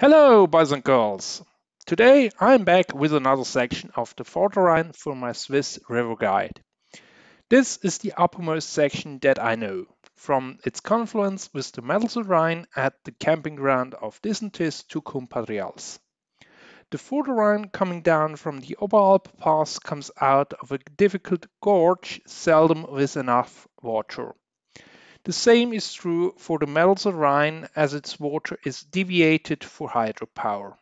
Hello, boys and girls! Today I'm back with another section of the Vorderrhein for my Swiss river guide. This is the uppermost section that I know, from its confluence with the Medelser Rhine at the camping ground of Disentis to Cumpadrials. The Vorderrhein coming down from the Oberalp Pass comes out of a difficult gorge, seldom with enough water. The same is true for the Medelser Rhine as its water is deviated for hydropower.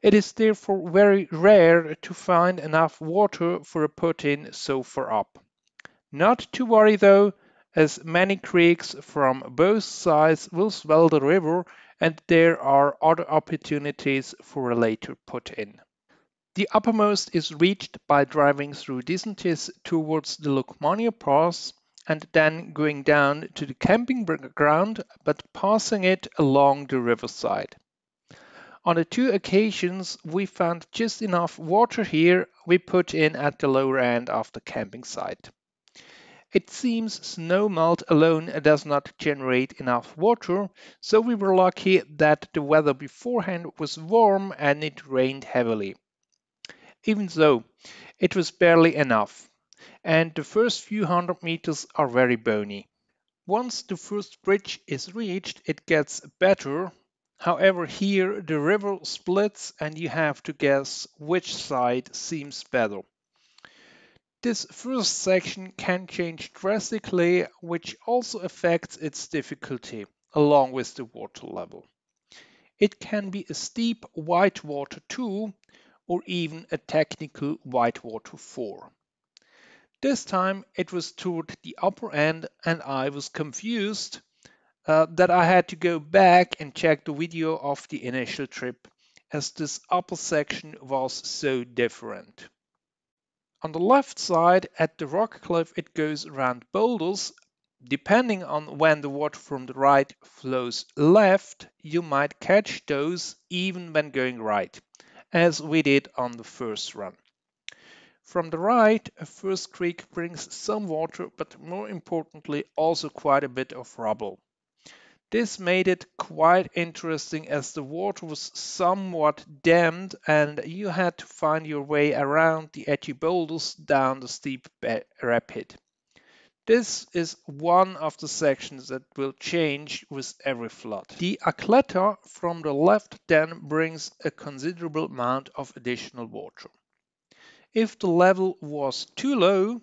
It is therefore very rare to find enough water for a put-in so far up. Not to worry though, as many creeks from both sides will swell the river and there are other opportunities for a later put-in. The uppermost is reached by driving through Disentis towards the Lukmanier Pass and then going down to the camping ground but passing it along the riverside. On the two occasions we found just enough water here we put in at the lower end of the camping site. It seems snow melt alone does not generate enough water, so we were lucky that the weather beforehand was warm and it rained heavily. Even so, it was barely enough and the first few hundred meters are very bony. Once the first bridge is reached, it gets better. However, here the river splits and you have to guess which side seems better. This first section can change drastically, which also affects its difficulty, along with the water level. It can be a steep whitewater 2 or even a technical whitewater 4. This time it was toward the upper end and I was confused uh, that I had to go back and check the video of the initial trip as this upper section was so different. On the left side at the rock cliff it goes around boulders. Depending on when the water from the right flows left, you might catch those even when going right, as we did on the first run. From the right, a first creek brings some water, but more importantly, also quite a bit of rubble. This made it quite interesting as the water was somewhat dammed and you had to find your way around the edgy boulders down the steep rapid. This is one of the sections that will change with every flood. The Acletta from the left then brings a considerable amount of additional water. If the level was too low,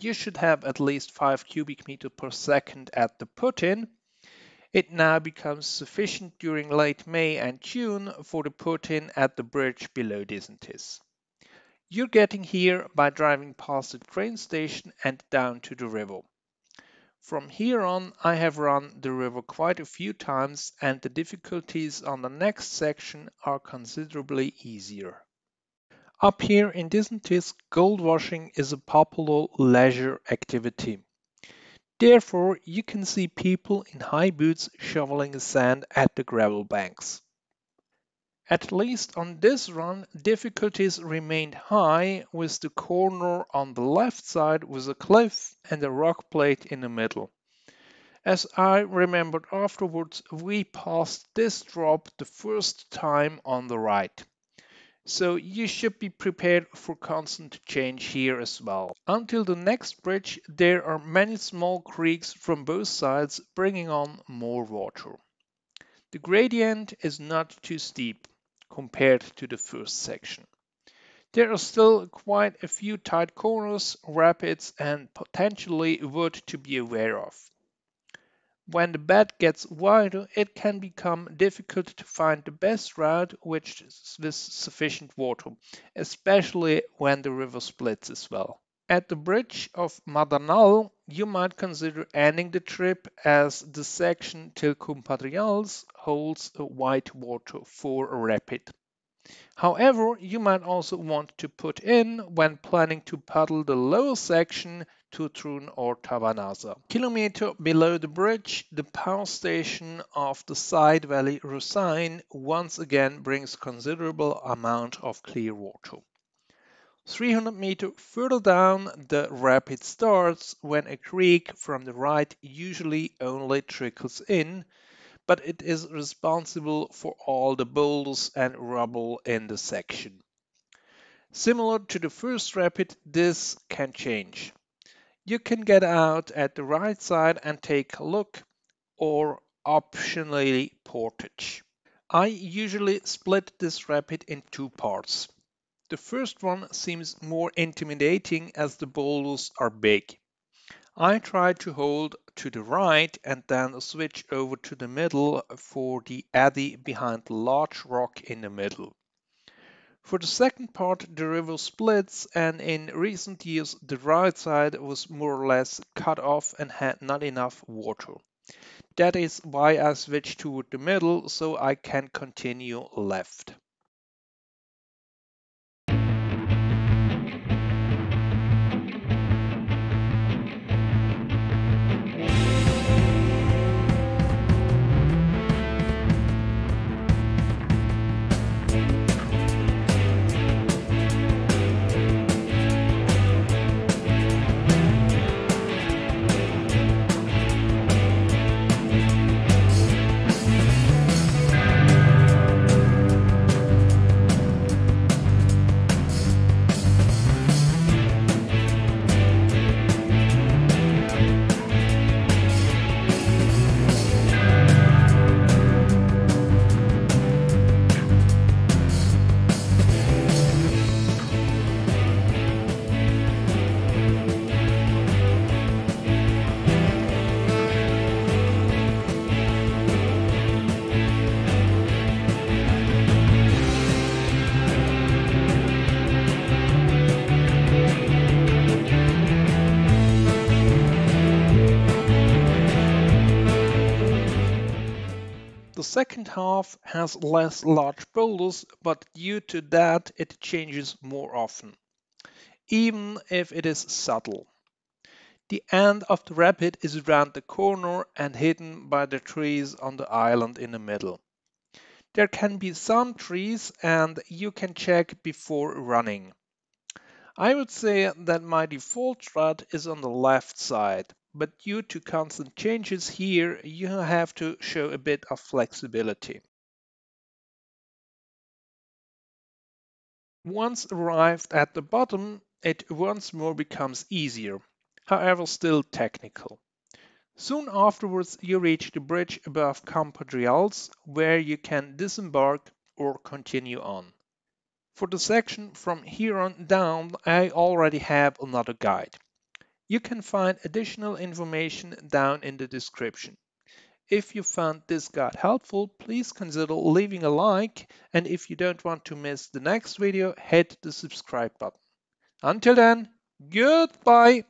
you should have at least 5 cubic meter per second at the put-in. It now becomes sufficient during late May and June for the put-in at the bridge below Disentis. You're getting here by driving past the train station and down to the river. From here on I have run the river quite a few times and the difficulties on the next section are considerably easier. Up here in Disentis, gold washing is a popular leisure activity. Therefore, you can see people in high boots shoveling sand at the gravel banks. At least on this run, difficulties remained high with the corner on the left side with a cliff and a rock plate in the middle. As I remembered afterwards, we passed this drop the first time on the right. So you should be prepared for constant change here as well. Until the next bridge, there are many small creeks from both sides bringing on more water. The gradient is not too steep compared to the first section. There are still quite a few tight corners, rapids and potentially wood to be aware of. When the bed gets wider, it can become difficult to find the best route which is with sufficient water, especially when the river splits as well. At the bridge of Madernal, you might consider ending the trip as the section till Cumpadrials holds a white water for a rapid. However, you might also want to put in when planning to paddle the lower section to Trun or Tavanasa. Kilometer below the bridge, the power station of the side valley Russein once again brings considerable amount of clear water. 300 meter further down, the rapid starts when a creek from the right usually only trickles in, but it is responsible for all the boulders and rubble in the section. Similar to the first rapid, this can change. You can get out at the right side and take a look, or optionally portage. I usually split this rapid in two parts. The first one seems more intimidating as the boulders are big. I try to hold to the right and then switch over to the middle for the eddy behind the large rock in the middle. For the second part the river splits and in recent years the right side was more or less cut off and had not enough water. That is why I switched toward the middle so I can continue left. The second half has less large boulders, but due to that it changes more often, even if it is subtle. The end of the rapid is around the corner and hidden by the trees on the island in the middle. There can be some trees and you can check before running. I would say that my default strat is on the left side, but due to constant changes here, you have to show a bit of flexibility. Once arrived at the bottom, it once more becomes easier, however still technical. Soon afterwards you reach the bridge above Campo where you can disembark or continue on. For the section from here on down I already have another guide. You can find additional information down in the description. If you found this guide helpful, please consider leaving a like and if you don't want to miss the next video, hit the subscribe button. Until then, goodbye!